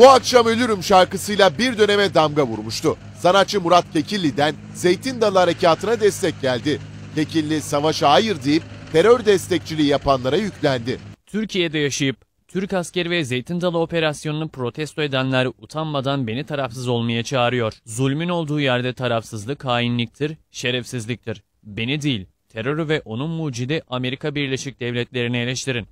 Bu akşam ölürüm şarkısıyla bir döneme damga vurmuştu. Sanatçı Murat Kekilli'den Zeytin Dalı Harekatı'na destek geldi. Kekilli savaşa hayır deyip terör destekçiliği yapanlara yüklendi. Türkiye'de yaşayıp Türk askeri ve Zeytin Dalı operasyonunu protesto edenler utanmadan beni tarafsız olmaya çağırıyor. Zulmün olduğu yerde tarafsızlık hainliktir, şerefsizliktir. Beni değil, terörü ve onun mucidi Amerika Birleşik Devletleri'ni eleştirin.